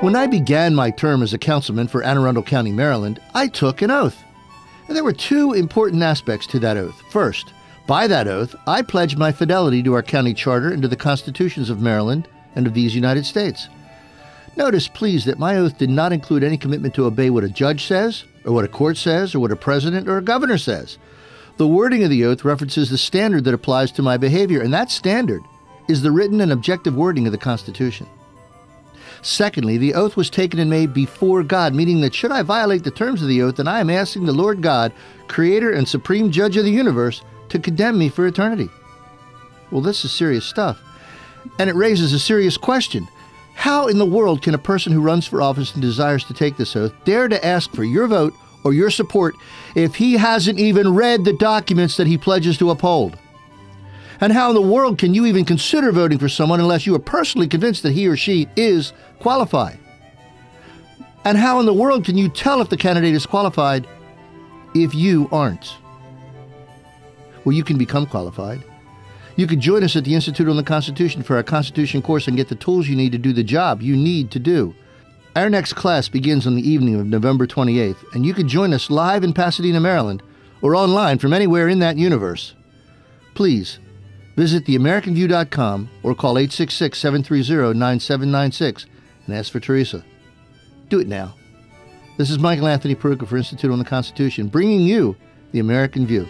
When I began my term as a councilman for Anne Arundel County, Maryland, I took an oath. And there were two important aspects to that oath. First, by that oath, I pledged my fidelity to our county charter and to the constitutions of Maryland and of these United States. Notice, please, that my oath did not include any commitment to obey what a judge says, or what a court says, or what a president or a governor says. The wording of the oath references the standard that applies to my behavior, and that standard is the written and objective wording of the Constitution. Secondly, the oath was taken and made before God, meaning that should I violate the terms of the oath, then I am asking the Lord God, Creator and Supreme Judge of the universe, to condemn me for eternity. Well, this is serious stuff. And it raises a serious question. How in the world can a person who runs for office and desires to take this oath dare to ask for your vote or your support if he hasn't even read the documents that he pledges to uphold? And how in the world can you even consider voting for someone unless you are personally convinced that he or she is qualified? And how in the world can you tell if the candidate is qualified if you aren't? Well, you can become qualified. You can join us at the Institute on the Constitution for our Constitution course and get the tools you need to do the job you need to do. Our next class begins on the evening of November 28th, and you can join us live in Pasadena, Maryland, or online from anywhere in that universe. Please visit theamericanview.com or call 866 730 9796 and ask for Teresa. Do it now. This is Michael Anthony Peroutka for Institute on the Constitution, bringing you the American View.